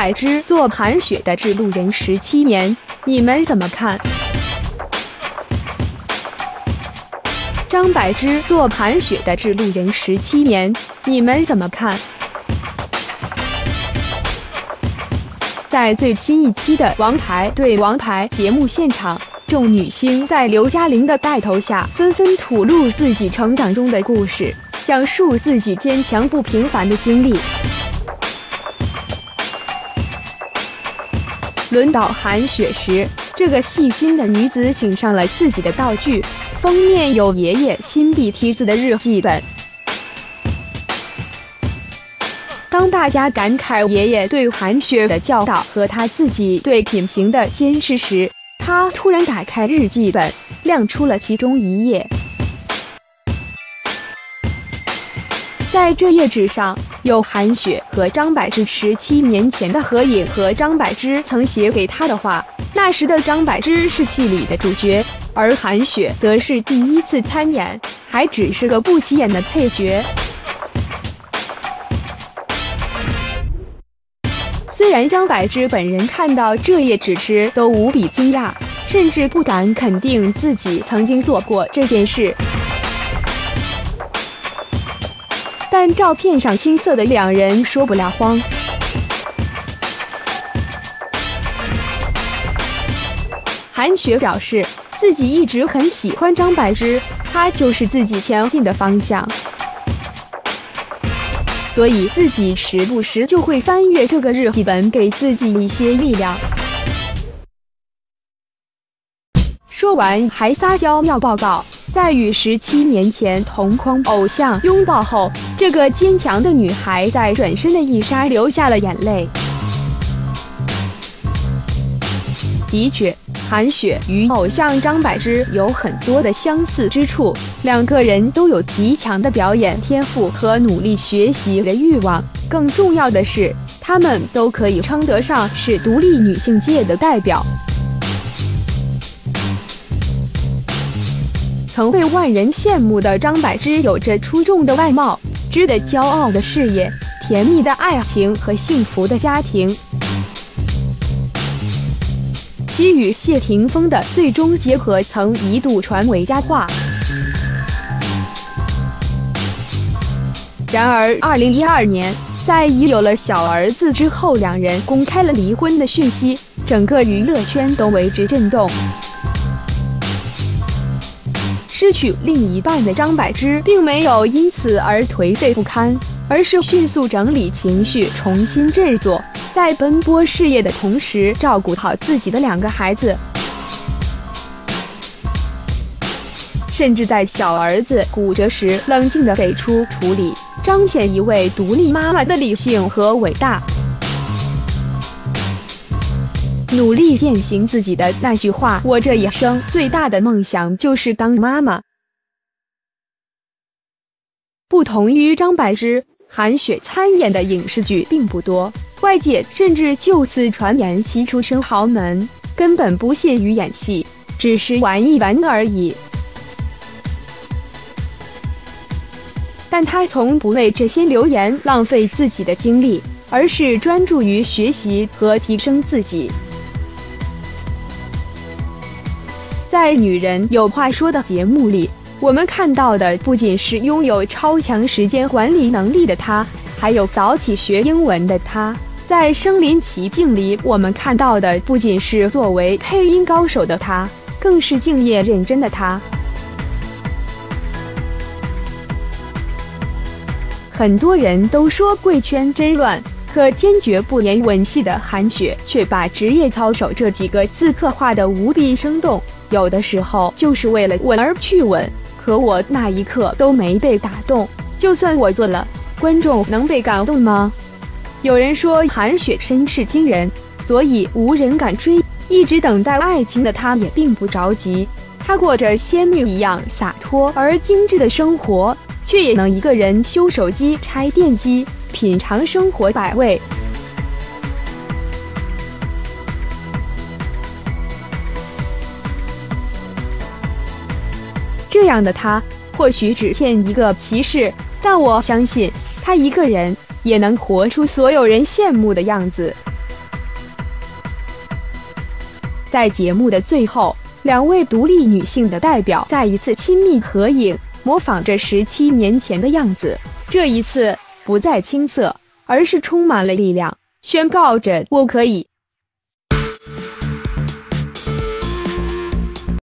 柏芝做韩雪的制路人十七年，你们怎么看？张柏芝做韩雪的制路人十七年，你们怎么看？在最新一期的《王牌对王牌》节目现场，众女星在刘嘉玲的带头下，纷纷吐露自己成长中的故事，讲述自己坚强不平凡的经历。轮到韩雪时，这个细心的女子请上了自己的道具，封面有爷爷亲笔题字的日记本。当大家感慨爷爷对韩雪的教导和他自己对品行的坚持时，他突然打开日记本，亮出了其中一页。在这页纸上有韩雪和张柏芝十七年前的合影和张柏芝曾写给他的话。那时的张柏芝是戏里的主角，而韩雪则是第一次参演，还只是个不起眼的配角。虽然张柏芝本人看到这页纸时都无比惊讶，甚至不敢肯定自己曾经做过这件事。但照片上青涩的两人说不了慌。韩雪表示自己一直很喜欢张柏芝，她就是自己前进的方向，所以自己时不时就会翻阅这个日记本，给自己一些力量。说完还撒娇要报告。在与十七年前同框偶像拥抱后，这个坚强的女孩在转身的一刹流下了眼泪。的确，韩雪与偶像张柏芝有很多的相似之处，两个人都有极强的表演天赋和努力学习的欲望。更重要的是，她们都可以称得上是独立女性界的代表。曾被万人羡慕的张柏芝，有着出众的外貌、值得骄傲的事业、甜蜜的爱情和幸福的家庭。其与谢霆锋的最终结合，曾一度传为佳话。然而，二零一二年，在已有了小儿子之后，两人公开了离婚的讯息，整个娱乐圈都为之震动。失去另一半的张柏芝并没有因此而颓废不堪，而是迅速整理情绪，重新振作，在奔波事业的同时照顾好自己的两个孩子，甚至在小儿子骨折时冷静地给出处理，彰显一位独立妈妈的理性和伟大。努力践行自己的那句话：“我这一生最大的梦想就是当妈妈。”不同于张柏芝，韩雪参演的影视剧并不多，外界甚至就此传言其出身豪门，根本不屑于演戏，只是玩一玩而已。但她从不为这些流言浪费自己的精力，而是专注于学习和提升自己。在《女人有话说》的节目里，我们看到的不仅是拥有超强时间管理能力的她，还有早起学英文的她；在《身临其境》里，我们看到的不仅是作为配音高手的她，更是敬业认真的她。很多人都说贵圈真乱，可坚决不演吻戏的韩雪却把职业操守这几个字刻画的无比生动。有的时候就是为了吻而去吻，可我那一刻都没被打动。就算我做了，观众能被感动吗？有人说韩雪身世惊人，所以无人敢追。一直等待爱情的她也并不着急，她过着仙女一样洒脱而精致的生活，却也能一个人修手机、拆电机，品尝生活百味。这样的他或许只欠一个骑士但我相信他一个人也能活出所有人羡慕的样子。在节目的最后两位独立女性的代表再一次亲密合影模仿着十七年前的样子。这一次不再青涩而是充满了力量宣告着我可以